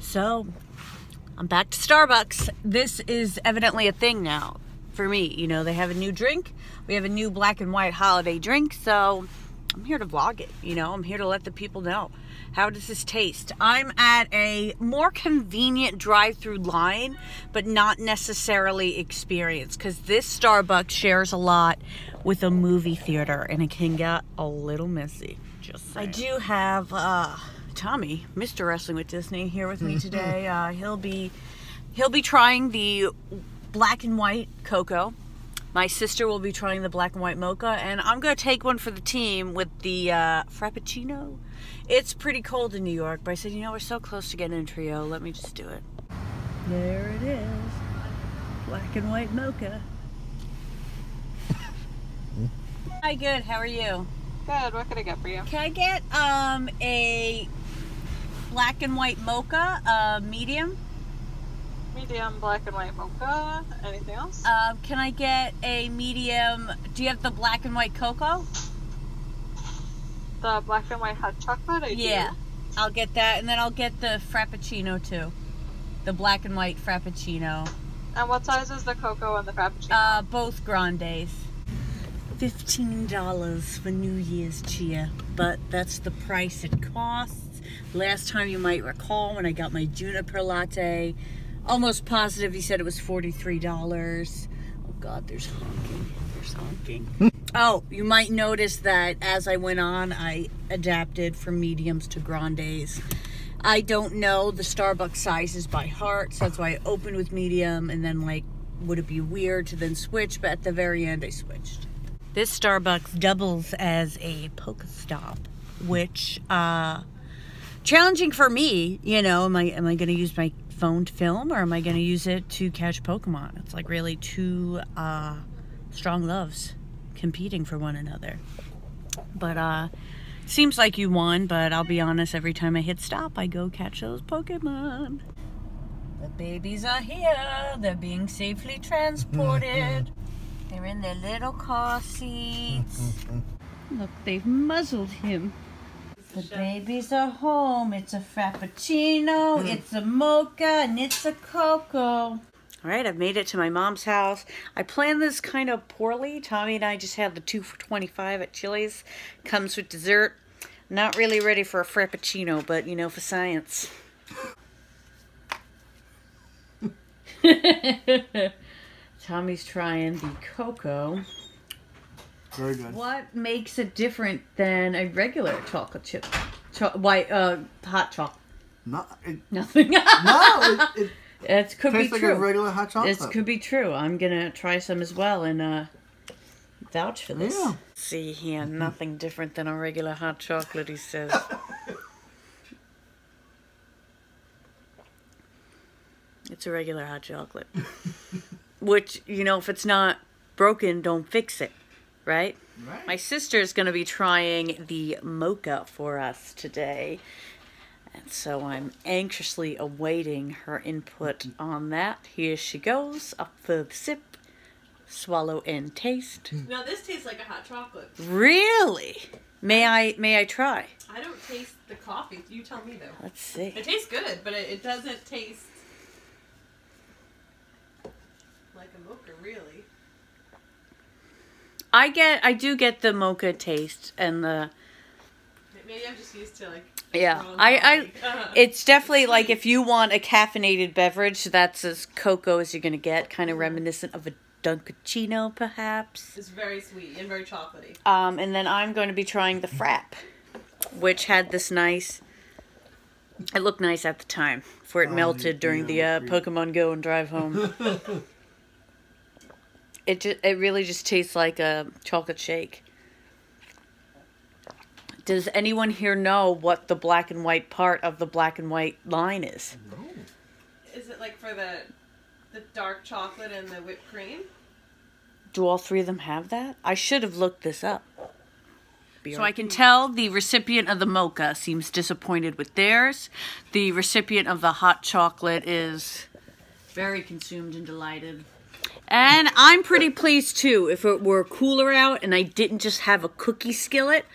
So, I'm back to Starbucks. This is evidently a thing now for me. You know, they have a new drink. We have a new black and white holiday drink. So, I'm here to vlog it. You know, I'm here to let the people know. How does this taste? I'm at a more convenient drive-through line, but not necessarily experience because this Starbucks shares a lot with a movie theater and it can get a little messy. Just saying. I do have uh, Tommy, Mr. Wrestling with Disney, here with me today. Uh, he'll be he'll be trying the black and white cocoa. My sister will be trying the black and white mocha, and I'm gonna take one for the team with the uh, frappuccino. It's pretty cold in New York, but I said, you know, we're so close to getting in trio. Let me just do it. There it is, black and white mocha. Hi, good. How are you? Good. What can I get for you? Can I get um a black and white mocha, uh, medium? Medium black and white mocha. Anything else? Uh, can I get a medium? Do you have the black and white cocoa? the black and white hot chocolate. I yeah, do. I'll get that, and then I'll get the frappuccino too, the black and white frappuccino. And what size is the cocoa and the frappuccino? Uh, both grandes. Fifteen dollars for New Year's cheer, but that's the price it costs. Last time you might recall when I got my juniper latte, almost positive he said it was forty-three dollars. Oh God, there's honking. There's honking. oh, you might notice that as I went on, I adapted from mediums to grandes. I don't know the Starbucks sizes by heart, so that's why I opened with medium and then like, would it be weird to then switch? But at the very end, I switched. This Starbucks doubles as a Pokestop, which uh, challenging for me. You know, am I am I going to use my phone to film or am I going to use it to catch Pokemon? It's like really two uh, strong loves competing for one another. But uh, seems like you won. But I'll be honest, every time I hit stop, I go catch those Pokemon. The babies are here. They're being safely transported. They're in their little car seats. Look, they've muzzled him. The babies are home. It's a frappuccino, mm. it's a mocha, and it's a cocoa. All right, I've made it to my mom's house. I planned this kind of poorly. Tommy and I just had the two for 25 at Chili's. Comes with dessert. Not really ready for a frappuccino, but you know, for science. Tommy's trying the cocoa. Very good. What makes it different than a regular chocolate chip? Cho- white, uh, hot chocolate. No, it, Nothing. no, it, it it could be like true. a regular hot chocolate. This could be true. I'm gonna try some as well and uh, vouch for this. Yeah. See here, nothing different than a regular hot chocolate. He says. it's a regular hot chocolate. Which you know, if it's not broken, don't fix it, right? Right. My sister's going to be trying the mocha for us today. And so I'm anxiously awaiting her input on that. Here she goes, up for the sip, swallow and taste. Now this tastes like a hot chocolate. Really? May I may I try? I don't taste the coffee. You tell me though. Let's see. It tastes good, but it, it doesn't taste like a mocha, really. I get I do get the mocha taste and the Maybe I'm just used to like. yeah. I. I it's definitely like if you want a caffeinated beverage, that's as cocoa as you're going to get, kind of reminiscent of a Dunkaccino perhaps. It's very sweet and very chocolatey. Um, and then I'm going to be trying the frap, which had this nice. It looked nice at the time, before it Oh, melted during the uh. Pokemon Go and drive home. it just, it really just tastes like a chocolate shake. Does anyone here know what the black and white part of the black and white line is? Is it like for the the dark chocolate and the whipped cream? Do all three of them have that? I should have looked this up. So I can tell the recipient of the mocha seems disappointed with theirs. The recipient of the hot chocolate is very consumed and delighted. And I'm pretty pleased too. If it were cooler out and I didn't just have a cookie skillet,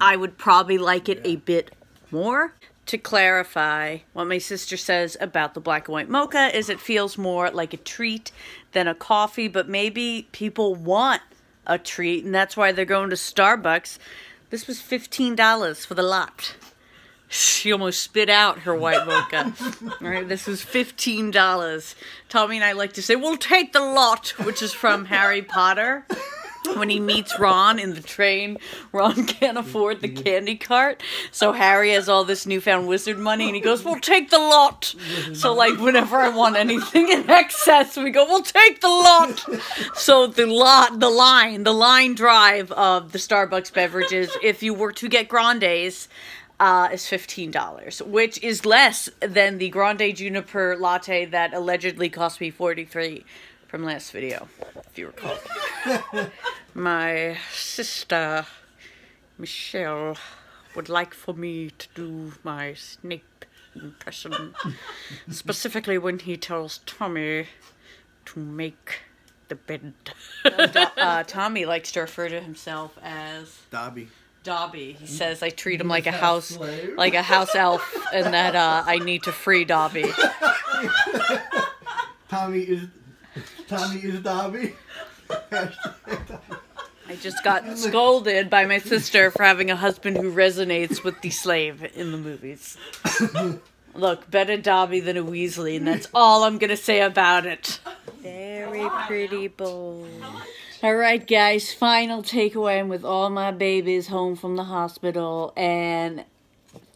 I would probably like it a bit more. to clarify, what my sister says about the black and white mocha is it feels more like a treat than a coffee, but maybe people want a treat, and that's why they're going to Starbucks. This was $15 for the lot. She almost spit out her white mocha. All right, this was $15. Tommy and I like to say, we'll take the lot, which is from Harry Potter. When he meets Ron in the train, Ron can't afford the candy cart. So Harry has all this newfound wizard money and he goes, We'll take the lot. So, like, whenever I want anything in excess, we go, We'll take the lot. So, the lot, the line, the line drive of the Starbucks beverages, if you were to get grandes, uh, is fifteen dollars, which is less than the grande juniper latte that allegedly cost me forty three from last video, if you recall. My sister Michelle would like for me to do my Snape impression, specifically when he tells Tommy to make the bed. uh, Tommy likes to refer to himself as Dobby. Dobby. He says I treat him like a house, like a house elf, and that uh, I need to free Dobby. Tommy is Tommy is Dobby. I just got scolded by my sister for having a husband who resonates with the slave in the movies. Look, better Dobby than a Weasley, and that's all I'm gonna say about it. Pretty boy. All right, guys. Final takeaway. I'm with all my babies home from the hospital, and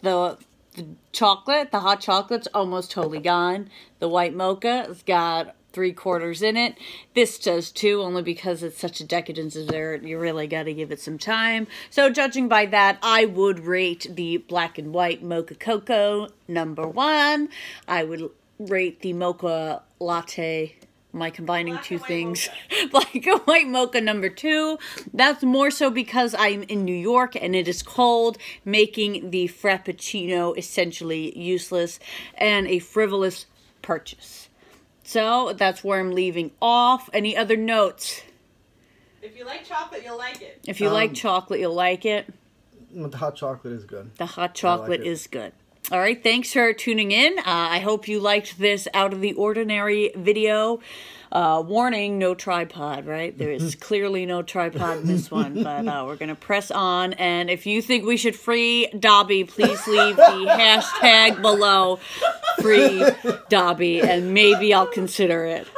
the the chocolate, the hot chocolate's almost totally gone. The white mocha has got three quarters in it. This does too, only because it's such a decadent dessert. You really got to give it some time. So, judging by that, I would rate the black and white mocha cocoa number one. I would rate the mocha latte. Am I combining Black two things? black and white mocha number two. That's more so because I'm in New York and it is cold, making the frappuccino essentially useless and a frivolous purchase. So that's where I'm leaving off. Any other notes? If you like chocolate, you'll like it. If you like Um, chocolate, you'll like it. The hot chocolate is good. The hot chocolate is good. All right, thanks for tuning in. Uh, I hope you liked this out of the ordinary video. Uh, warning, no tripod, right? There is clearly no tripod in this one, but uh, we're going to press on. And if you think we should free Dobby, please leave the hashtag below free Dobby, and maybe I'll consider it.